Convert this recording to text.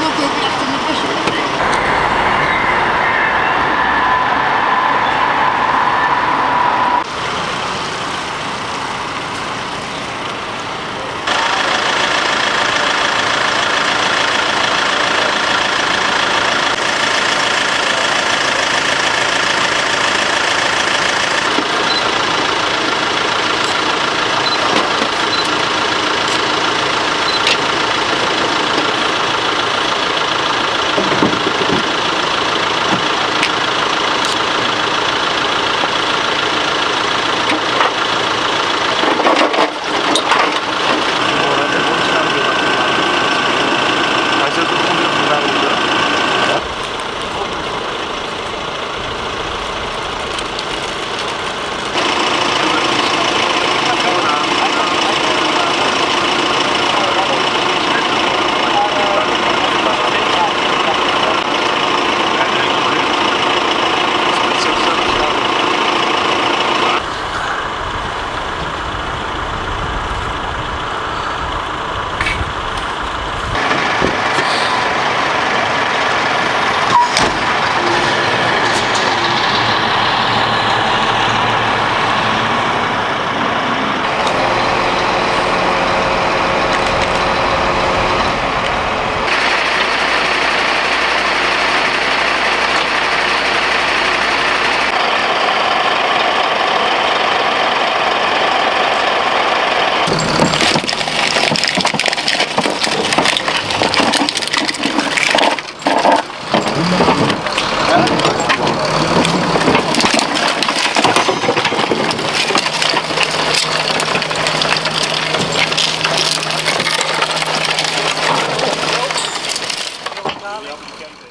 no, que Alicante.